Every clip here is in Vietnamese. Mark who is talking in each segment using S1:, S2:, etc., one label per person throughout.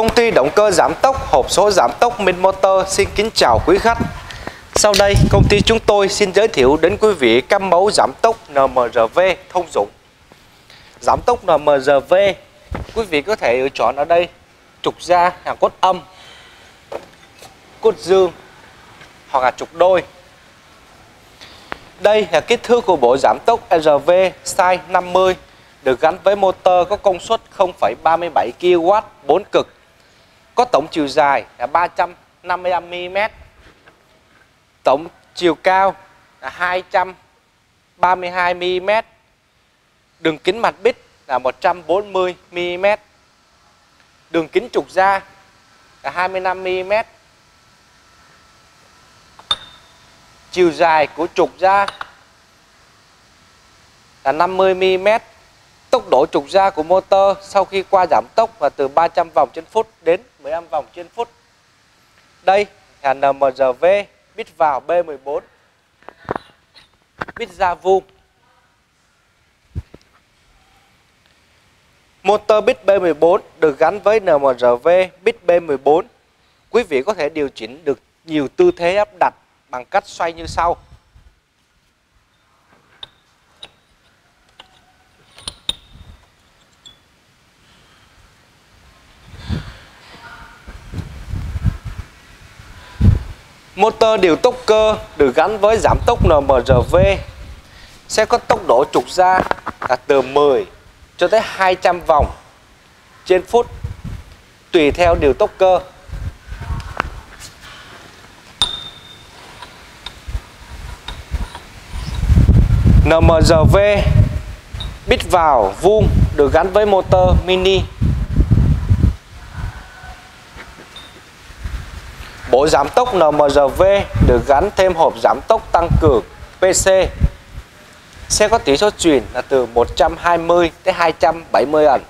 S1: Công ty động cơ giảm tốc hộp số giảm tốc Min Motor xin kính chào quý khách. Sau đây, công ty chúng tôi xin giới thiệu đến quý vị các mẫu giảm tốc NMRV thông dụng. Giảm tốc NMRV, quý vị có thể lựa chọn ở đây trục ra hàng cốt âm, cốt dương hoặc là trục đôi. Đây là kích thước của bộ giảm tốc RV size 50 được gắn với motor có công suất 0,37 kW 4 cực. Có tổng chiều dài là 355 mm. Tổng chiều cao là 232 mm. Đường kính mặt bít là 140 mm. Đường kính trục ra là 25 mm. Chiều dài của trục ra là 50 mm Tốc độ trục ra của motor sau khi qua giảm tốc là từ 300 vòng trên phút đến 15 vòng trên phút. Đây là NMRV bit vào B14 bit ra vuông. Motor bit B14 được gắn với NMRV bit B14. Quý vị có thể điều chỉnh được nhiều tư thế áp đặt bằng cách xoay như sau. Motor điều tốc cơ được gắn với giảm tốc NMRV sẽ có tốc độ trục ra là từ 10 cho tới 200 vòng trên phút, tùy theo điều tốc cơ. NMRV bit vào vuông được gắn với motor mini Bộ giảm tốc NMRV được gắn thêm hộp giảm tốc tăng cường PC sẽ có tỷ số truyền là từ 120 tới 270 ẩn.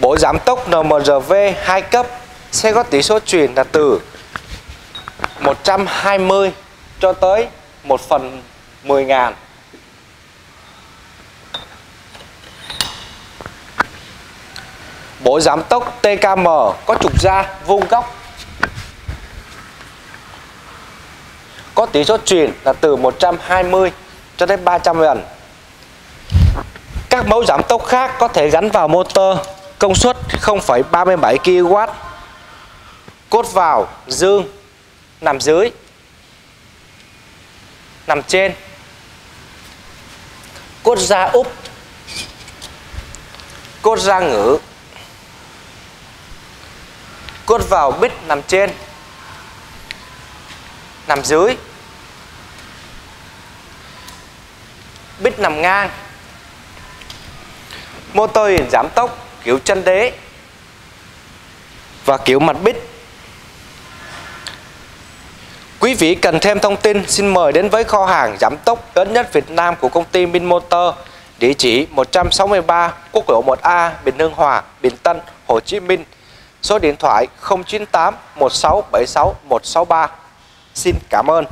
S1: Bộ giảm tốc NMRV 2 cấp sẽ có tỷ số truyền là từ 120 cho tới 1 phần 10 ngàn. Bộ giảm tốc TKM có trục ra vuông góc. Có tỷ số truyền là từ 120 cho đến 300 lần. Các mẫu giảm tốc khác có thể gắn vào motor công suất 0,37 kW Cốt vào dương nằm dưới nằm trên. Cốt ra úp cốt ra ngửa cốt vào bít nằm trên nằm dưới. Bít nằm ngang. Motor giảm tốc kiểu chân đế và kiểu mặt bít. Quý vị cần thêm thông tin xin mời đến với kho hàng giảm tốc lớn nhất Việt Nam của công ty Min Motor địa chỉ 163 quốc lộ 1A Bình Hưng Hòa, Bình Tân, Hồ Chí Minh. Số điện thoại 098 1676 163. Xin cảm ơn.